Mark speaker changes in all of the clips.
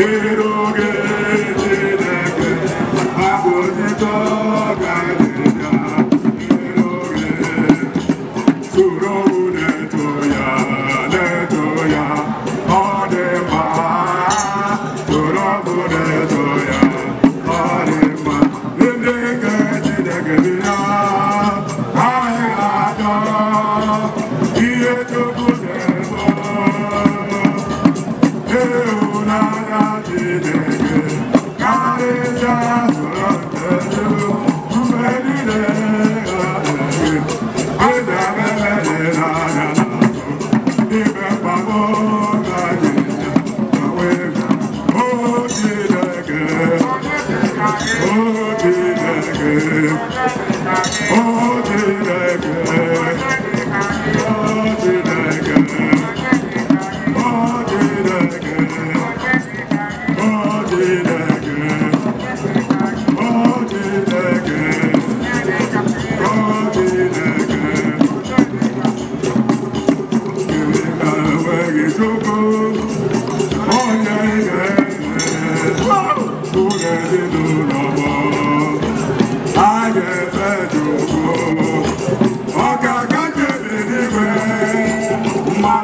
Speaker 1: Little girl, I. Guru Buddha Toya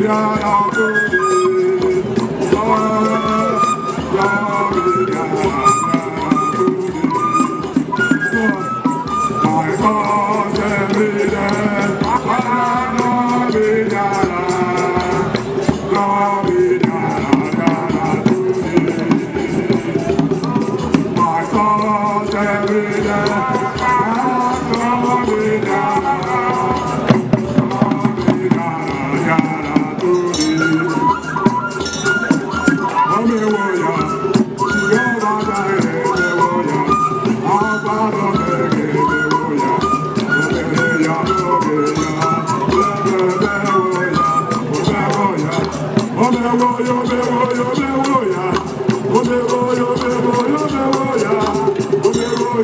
Speaker 1: Yeah, I'm good. Amen.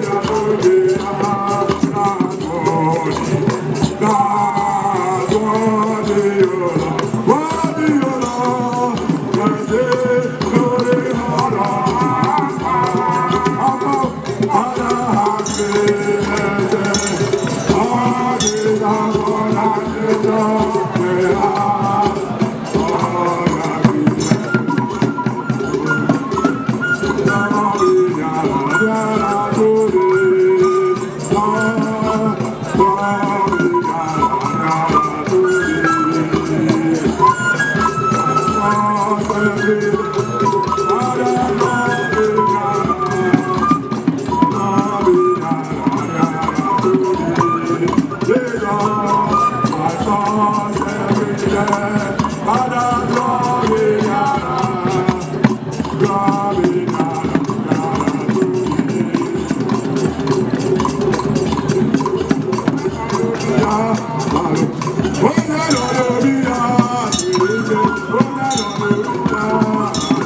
Speaker 1: Ada Oh,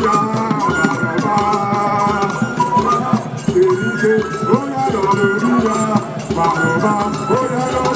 Speaker 1: yeah,